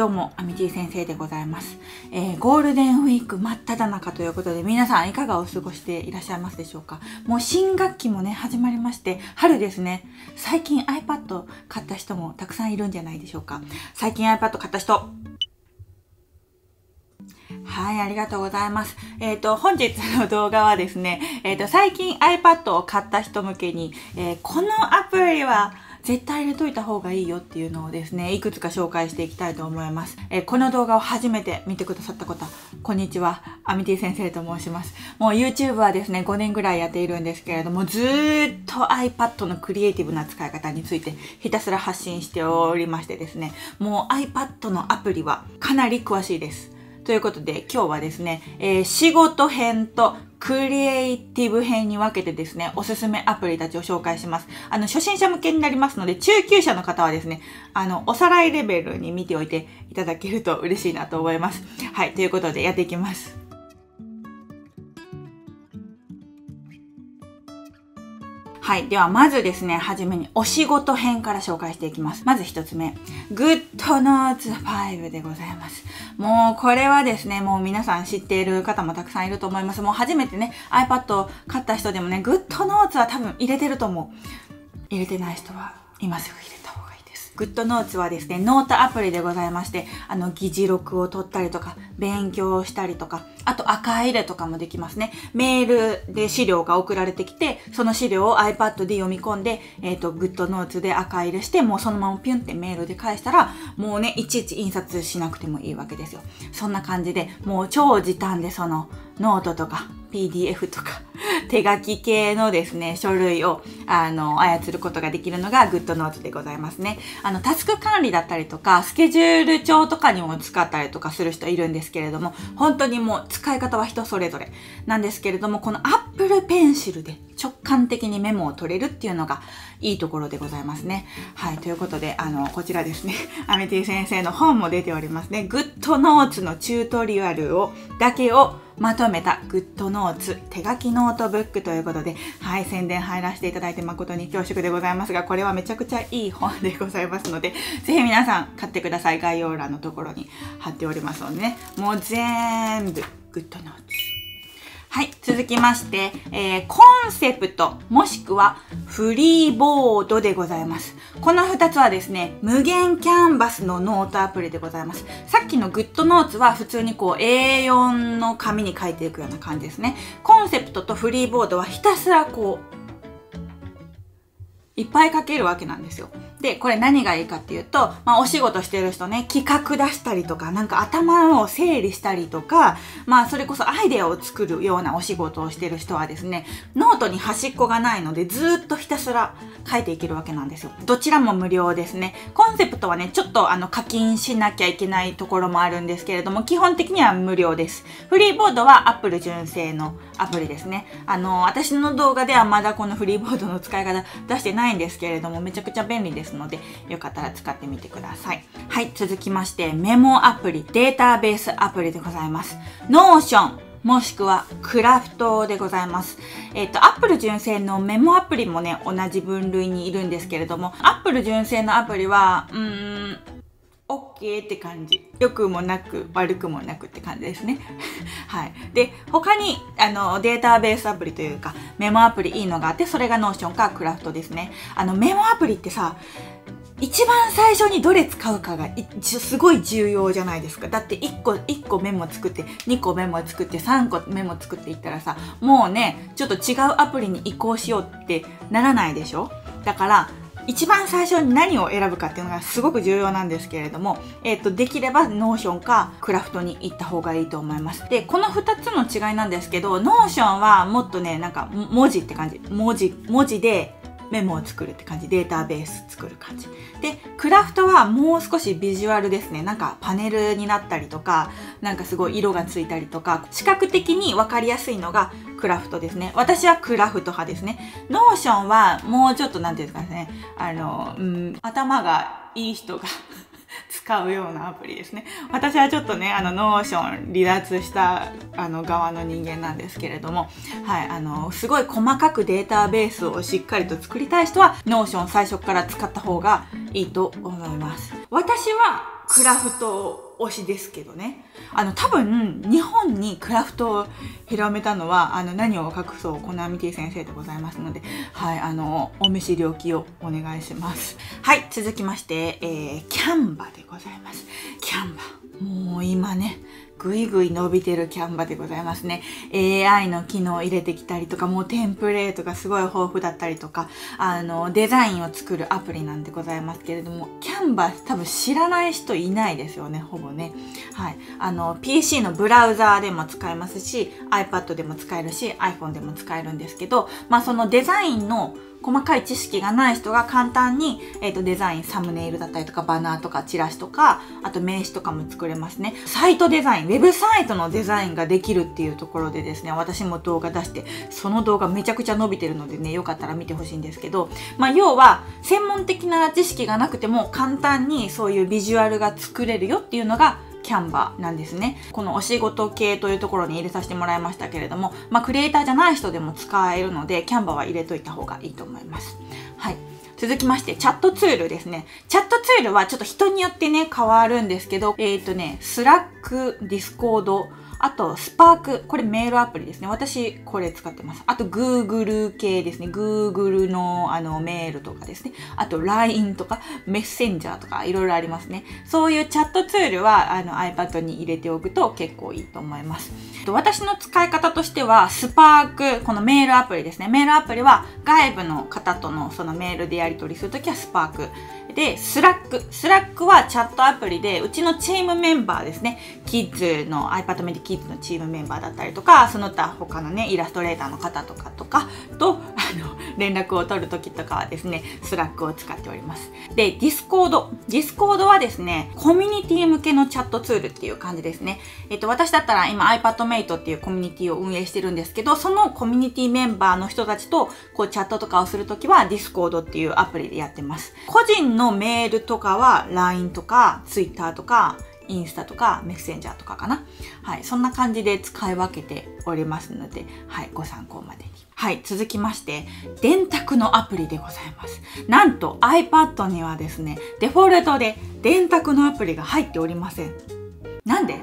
どうも、アミティ先生でございます、えー、ゴールデンウィーク真っ只中ということで、皆さんいかがお過ごしていらっしゃいますでしょうか？もう新学期もね、始まりまして、春ですね。最近 iPad 買った人もたくさんいるんじゃないでしょうか？最近 iPad 買った人、はい、ありがとうございます。えっ、ー、と、本日の動画はですね、えっ、ー、と、最近 iPad を買った人向けに、えー、このアプリは絶対入れといた方がいいよっていうのをですね、いくつか紹介していきたいと思います。え、この動画を初めて見てくださった方、こんにちは。アミティ先生と申します。もう YouTube はですね、5年ぐらいやっているんですけれども、ずーっと iPad のクリエイティブな使い方についてひたすら発信しておりましてですね、もう iPad のアプリはかなり詳しいです。ということで今日はですね、えー、仕事編とクリエイティブ編に分けてですね、おすすめアプリたちを紹介します。あの、初心者向けになりますので、中級者の方はですね、あの、おさらいレベルに見ておいていただけると嬉しいなと思います。はい、ということでやっていきます。はい。では、まずですね、はじめにお仕事編から紹介していきます。まず一つ目。GoodNotes 5でございます。もう、これはですね、もう皆さん知っている方もたくさんいると思います。もう初めてね、iPad を買った人でもね、GoodNotes は多分入れてると思う。入れてない人は今すぐ入れてGoodNotes はですね、ノートアプリでございまして、あの、議事録を取ったりとか、勉強をしたりとか、あと赤入れとかもできますね。メールで資料が送られてきて、その資料を iPad で読み込んで、えっ、ー、と、 GoodNotes で赤入れして、もうそのままピュンってメールで返したら、もうね、いちいち印刷しなくてもいいわけですよ。そんな感じで、もう超時短でその、ノートとか PDF とか 手書き系のですね、書類を、あの、操ることができるのが GoodNote でございますね。あの、タスク管理だったりとか、スケジュール帳とかにも使ったりとかする人いるんですけれども、本当にもう使い方は人それぞれなんですけれども、この Apple Pencil で直感的にメモを取れるっていうのがいいところでございますね。はい、ということで、あの、こちらですね、Amity 先生の本も出ておりますね。GoodNotes のチュートリアルを、だけをまとめた GoodNotes 手書きノートブックということで、はい、宣伝入らせていただいて誠に恐縮でございますが、これはめちゃくちゃいい本でございますので、ぜひ皆さん買ってください。概要欄のところに貼っておりますのでね、もう全部 GoodNotes。はい。続きまして、えー、コンセプト、もしくはフリーボードでございます。この2つはですね、無限キャンバスのノートアプリでございます。さっきの GoodNotes は普通にこう A4 の紙に書いていくような感じですね。コンセプトとフリーボードはひたすらこう、いっぱい書けるわけなんですよ。で、これ何がいいかっていうと、まあお仕事してる人ね、企画出したりとか、なんか頭を整理したりとか、まあそれこそアイデアを作るようなお仕事をしてる人はですね、ノートに端っこがないのでずっとひたすら書いていけるわけなんですよ。どちらも無料ですね。コンセプトはね、ちょっとあの課金しなきゃいけないところもあるんですけれども、基本的には無料です。フリーボードは Apple 純正のアプリですね。あの、私の動画ではまだこのフリーボードの使い方出してないんですけれども、めちゃくちゃ便利ですので、よかったら使ってみてください。はい、続きまして、メモアプリ、データベースアプリでございます。Notion もしくはクラフトでございます。えっ、ー、と、Apple 純正のメモアプリもね、同じ分類にいるんですけれども、Apple 純正のアプリは、うーん、OK って感じ。良くもなく、悪くもなくって感じですね。はい。で、他に、あの、データベースアプリというか、メモアプリいいのがあって、それが Notion かクラフトですね。あの、メモアプリってさ、一番最初にどれ使うかがすごい重要じゃないですか。だって1個、1個メモ作って、2個メモ作って、3個メモ作っていったらさ、もうね、ちょっと違うアプリに移行しようってならないでしょ？だから、一番最初に何を選ぶかっていうのがすごく重要なんですけれども、えっ、ー、と、できれば Notion かクラフトに行った方がいいと思います。で、この2つの違いなんですけど、 Notion はもっとね、なんか文字って感じ。文字、文字でメモを作るって感じ。データベース作る感じ。で、クラフトはもう少しビジュアルですね。なんかパネルになったりとか、なんかすごい色がついたりとか、視覚的にわかりやすいのがクラフトですね。私はクラフト派ですね。 Notion はもうちょっとなんていうんですかね、あの、うん、頭がいい人が 使うようなアプリですね。私はちょっとね、あの、 Notion 離脱したあの側の人間なんですけれども、はい、あの、すごい細かくデータベースをしっかりと作りたい人は、 Notion 最初から使った方がいいと思います。私はクラフト推しですけどね。あの多分日本にクラフトを広めたのはあの何を隠そうこの Amity 先生でございますのではいあのお見知りおきをお願いします。はい続きまして、えー、 Canva でございます。 Canva。もう今ねぐいぐい伸びてるキャンバでございますね。AI の機能を入れてきたりとか、もうテンプレートがすごい豊富だったりとか、あの、デザインを作るアプリなんでございますけれども、キャンバ多分知らない人いないですよね、ほぼね。はい。あの、PC のブラウザーでも使えますし、iPad でも使えるし、iPhone でも使えるんですけど、まあそのデザインの細かい知識がない人が簡単に、えーと、デザインサムネイルだったりとかバナーとかチラシとかあと名刺とかも作れますね。サイトデザインウェブサイトのデザインができるっていうところでですね私も動画出してその動画めちゃくちゃ伸びてるのでねよかったら見てほしいんですけどまあ要は専門的な知識がなくても簡単にそういうビジュアルが作れるよっていうのが Canva なんですね。このお仕事系というところに入れさせてもらいましたけれども、まあ、クリエイターじゃない人でも使えるので、 Canva は入れといた方がいいと思います。はい。続きまして、チャットツールですね。チャットツールはちょっと人によってね、変わるんですけど、えっ、ー、とね、 Slack、Discord、あと、 Spark。これメールアプリですね。私、これ使ってます。あと、Google 系ですね。Google のあのメールとかですね。あと、LINE とか、メッセンジャーとか、いろいろありますね。そういうチャットツールは、あの、iPad に入れておくと結構いいと思います。私の使い方としては、 Spark、このメールアプリですね。メールアプリは、外部の方とのそのメールでやり取りするときは Spark。で、 Slack。Slack はチャットアプリで、うちのチームメンバーですね。キッズの iPad メディキッズのチームメンバーだったりとか、その他他のね、イラストレーターの方とかとかと、連絡を取るときとかはですね、スラックを使っております。で、ディスコード。ディスコードはですね、コミュニティ向けのチャットツールっていう感じですね。えっと、私だったら今 iPadMate っていうコミュニティを運営してるんですけど、そのコミュニティメンバーの人たちと、こうチャットとかをするときは、ディスコードっていうアプリでやってます。個人のメールとかは LINE とか Twitter とかインスタとかメッセンジャーとかかな。はい。そんな感じで使い分けておりますので、はい。ご参考までに。はい。続きまして、電卓のアプリでございます。なんと iPad にはですね、デフォルトで電卓のアプリが入っておりません。なんで？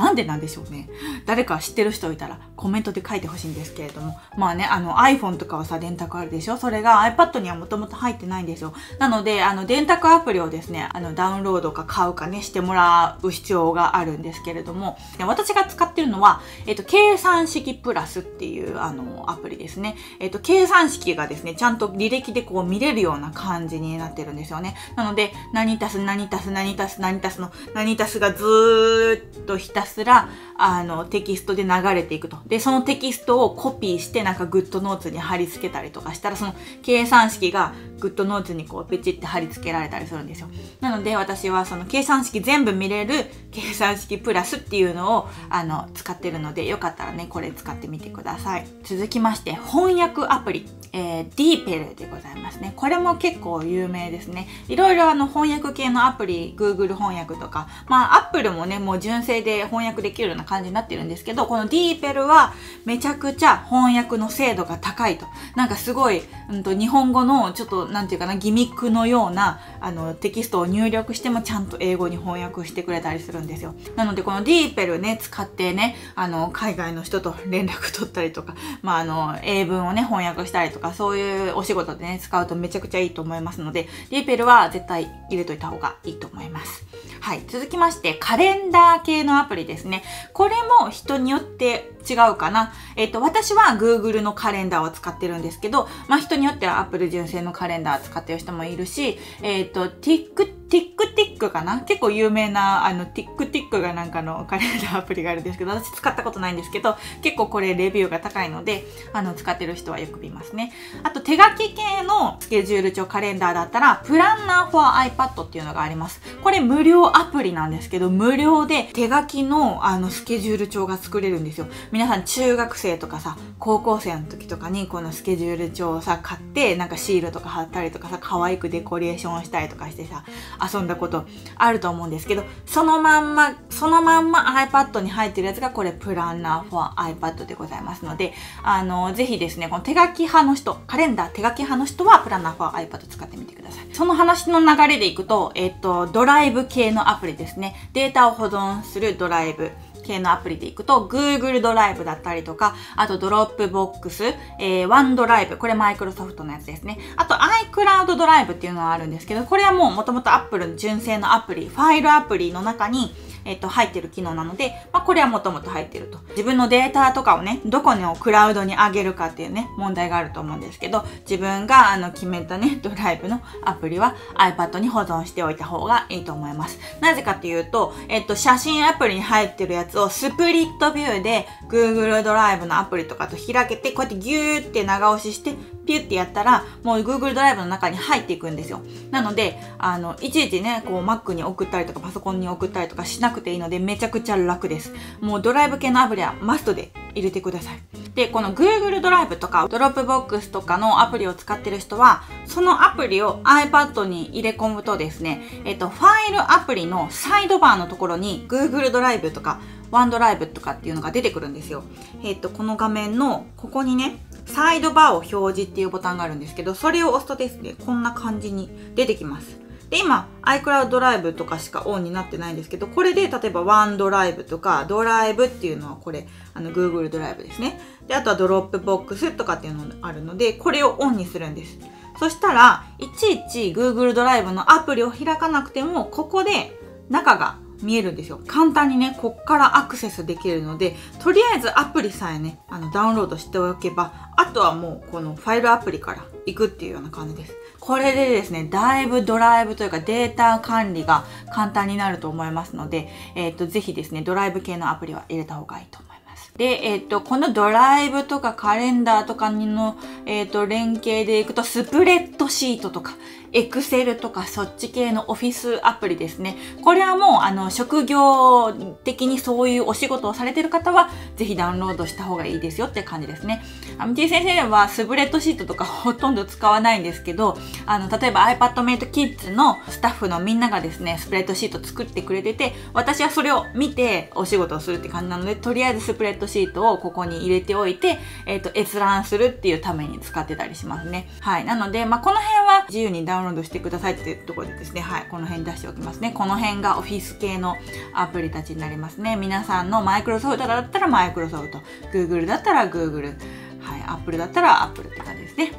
なんでなんでしょうね。誰か知ってる人いたらコメントで書いてほしいんですけれども。まあね、あの iPhone とかはさ、電卓あるでしょ？それが iPad にはもともと入ってないんですよ。なので、あの電卓アプリをですね、あのダウンロードか買うかね、してもらう必要があるんですけれども、私が使ってるのは、えっと、計算式プラスっていうあのアプリですね。えっと、計算式がですね、ちゃんと履歴でこう見れるような感じになってるんですよね。なので、何足す何足す何足す何足すの何足すがずーっとひたすすら、あの、テキストで流れていくと。で、そのテキストをコピーしてなんかグッドノーツに貼り付けたりとかしたら、その計算式がグッドノーツにこうペチって貼り付けられたりするんですよ。なので私はその計算式全部見れる計算式プラスっていうのをあの使ってるのでよかったらね、これ使ってみてください。続きまして翻訳アプリ、えー、ディーペルでございますね。これも結構有名ですね。いろいろあの翻訳系のアプリ、Google 翻訳とか、まあ Apple もね、もう純正で翻訳できるような感じになってるんですけど、このディーペルはめちゃくちゃ翻訳の精度が高いと。なんかすごい、うんと、日本語のちょっと、なんていうかな、ギミックのような、あの、テキストを入力してもちゃんと英語に翻訳してくれたりするんですよ。なので、このディーペルね、使ってね、あの、海外の人と連絡取ったりとか、まあ、あの、英文をね、翻訳したりとか、そういうお仕事でね、使うとめちゃくちゃいいと思いますので、ディーペルは絶対入れといた方がいいと思います。はい。続きまして、カレンダー系のアプリですね。これも人によって違うかな。えっ、と、私は Google のカレンダーを使ってるんですけど、まあ人によっては Apple 純正のカレンダー使ってる人もいるし、えっ、と、TikTok ティックティックかな？結構有名な、あの、ティックティックがなんかのカレンダーアプリがあるんですけど、私使ったことないんですけど、結構これレビューが高いので、あの、使ってる人はよく見ますね。あと、手書き系のスケジュール帳カレンダーだったら、プランナー for iPad っていうのがあります。これ無料アプリなんですけど、無料で手書きの、あの、スケジュール帳が作れるんですよ。皆さん中学生とかさ、高校生の時とかにこのスケジュール帳をさ、買って、なんかシールとか貼ったりとかさ、可愛くデコレーションしたりとかしてさ、遊んだことあると思うんですけど、そのまんま、そのまんま iPad に入ってるやつがこれプランナー for iPad でございますので、あの、ぜひですね、この手書き派の人、カレンダー手書き派の人はプランナー for iPad 使ってみてください。その話の流れでいくと、えっと、ドライブ系のアプリですね。データを保存するドライブ。系のアプリでいくと、Google ドライブだったりとか、あとドロップボックス、えー、ワンドライブ、これマイクロソフトのやつですね。あと iCloud ドライブっていうのがあるんですけど、これはもう元々 Apple の純正のアプリ、ファイルアプリの中に、えっと、入ってる機能なので、まあ、これはもともと入ってると。自分のデータとかをね、どこのクラウドに上げるかっていうね、問題があると思うんですけど、自分があの決めたね、ドライブのアプリは iPad に保存しておいた方がいいと思います。なぜかっていうと、えっと、写真アプリに入ってるやつをスプリットビューで Google ドライブのアプリとかと開けて、こうやってギューって長押しして、ピュってやったら、もう Google ドライブの中に入っていくんですよ。なので、あの、いちいちね、こう Mac に送ったりとかパソコンに送ったりとかしなくていいので、めちゃくちゃ楽です。もうドライブ系のアプリはマストで入れてください。で、この Google ドライブとか Dropbox とかのアプリを使ってる人は、そのアプリを iPad に入れ込むとですね、えっと、ファイルアプリのサイドバーのところに Google ドライブとかワンドライブとかっていうのが出てくるんですよ。えっと、この画面のここにね、サイドバーを表示っていうボタンがあるんですけど、それを押すとですね、こんな感じに出てきます。で、今、iCloud ドライブとかしかオンになってないんですけど、これで例えばワンドライブとか、ドライブっていうのはこれ、あの Google ドライブですね。で、あとはドロップボックスとかっていうのがあるので、これをオンにするんです。そしたら、いちいち Google ドライブのアプリを開かなくても、ここで中が見えるんですよ。簡単にね、こっからアクセスできるので、とりあえずアプリさえね、あのダウンロードしておけば、とはもうこのファイルアプリから行くっていうような感じです。これでですね、だいぶドライブというかデータ管理が簡単になると思いますので、えっ、ー、と、ぜひですね、ドライブ系のアプリは入れた方がいいと思います。で、えっ、ー、と、このドライブとかカレンダーとかの、えっ、ー、と、連携でいくと、スプレッドシートとか、エクセルとかそっち系のオフィスアプリですね。これはもう、あの、職業的にそういうお仕事をされてる方は、ぜひダウンロードした方がいいですよって感じですね。アミティ先生はスプレッドシートとかほとんど使わないんですけど、あの、例えば iPadMate Kids のスタッフのみんながですね、スプレッドシート作ってくれてて、私はそれを見てお仕事をするって感じなので、とりあえずスプレッドシートをここに入れておいて、えっ、ー、と、閲覧するっていうために使ってたりしますね。はい。なので、まあ、この辺は自由にダウンウンロードしてくださいっていうところでですね、はい。この辺出しておきますね。この辺がオフィス系のアプリたちになりますね。皆さんのマイクロソフトだったらマイクロソフト、Google だったら Google、はい。Apple だったら Apple って感じですね。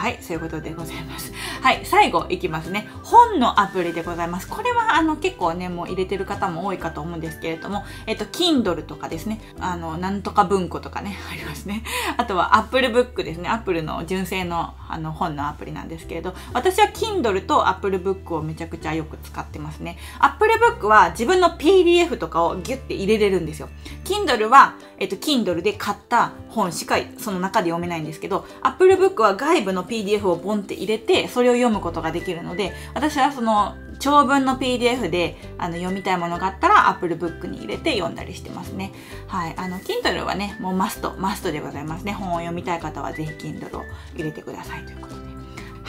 はい、そういうことでございます。はい、最後いきますね。本のアプリでございます。これはあの結構ね、もう入れてる方も多いかと思うんですけれども、えっと、Kindle とかですね、あの、なんとか文庫とかね、ありますね。あとは Apple Book ですね。Apple の純正のあの本のアプリなんですけれど、私は Kindle と Apple Book をめちゃくちゃよく使ってますね。Apple Book は自分の PDF とかをギュッて入れれるんですよ。Kindle は、えっと、Kindle で買った本しかその中で読めないんですけど、Apple Book は外部の PDF をボンって入れて、それを読むことができるので、私はその長文の PDF であの読みたいものがあったら Apple Book に入れて読んだりしてますね。はい。あの、Kindle はね、もうマスト、マストでございますね。本を読みたい方はぜひ Kindle を入れてくださいということ。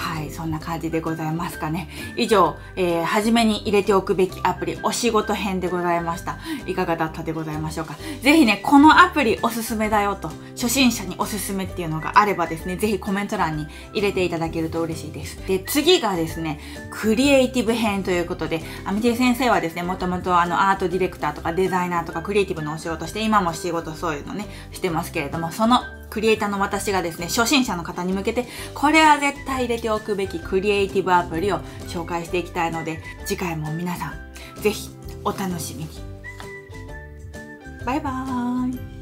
はい、そんな感じでございますかね。以上、えー、初めに入れておくべきアプリ、お仕事編でございました。いかがだったでございましょうか。ぜひね、このアプリおすすめだよと、初心者におすすめっていうのがあればですね、ぜひコメント欄に入れていただけると嬉しいです。で、次がですね、クリエイティブ編ということで、アミティ先生はですね、もともとあのアートディレクターとかデザイナーとかクリエイティブのお仕事して、今も仕事そういうのね、してますけれども、そのクリエイターの私がですね、初心者の方に向けて、これは絶対入れておくべきクリエイティブアプリを紹介していきたいので、次回も皆さん、ぜひお楽しみに。バイバーイ。